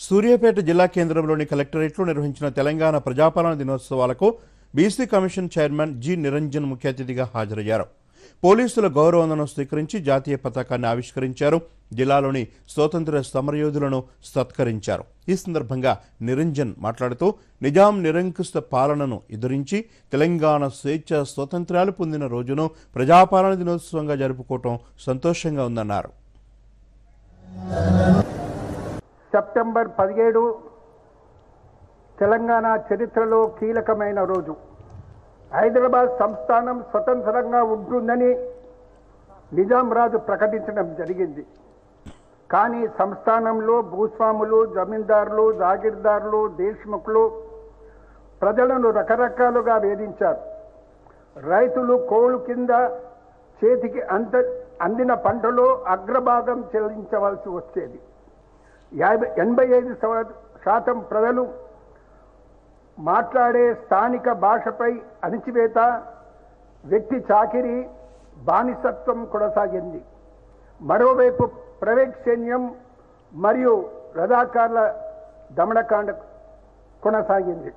సూర్యాపేట జిల్లా కేంద్రంలోని కలెక్టరేట్లో నిర్వహించిన తెలంగాణ ప్రజాపాలన దినోత్సవాలకు BC commission chairman G Niranjan ముఖ్య అతిథిగా హాజరయ్యారు. పోలీసుల గౌరవందనం స్వీకరించి జాతీయ పతాకాన్ని ఆవిష్కరించారు. జిల్లాలోని స్వాతంత్ర్య సమరయోధులను సత్కరించారు. ఈ సందర్భంగా నిరంజన్ మాట్లాడుతూ నిజాం నిరంకుశ పాలనను ఎదురించి తెలంగాణ స్వేచ్ఛ స్వాతంత్ర్యాలు పొందిన రోజును ప్రజాపాలన దినోత్సవంగా జరుపుకోవటం సంతోషంగా ఉందన్నారు. సెప్టెంబర్ పదిహేడు తెలంగాణ చరిత్రలో కీలకమైన రోజు. హైదరాబాద్ సంస్థానం స్వతంత్రంగా ఉంటుందని నిజాం రాజు ప్రకటించడం జరిగింది. కానీ సంస్థానంలో భూస్వాములు జమీందారులు జాగీర్దారులు దేశ్ముఖులు ప్రజలను రకరకాలుగా వేధించారు. రైతులు కోలు కింద చేతికి అంత అందిన పంటలో అగ్రభాగం చెల్లించవలసి వచ్చేది. యాభై ఎనభై ఐదు శాతం ప్రజలు మాట్లాడే స్థానిక భాషపై అణిచివేత వ్యక్తి చాకిరి బానిసత్వం కొనసాగింది. మరోవైపు ప్రైవేట్ సైన్యం మరియు రథాకారుల దమనకాండ కొనసాగింది.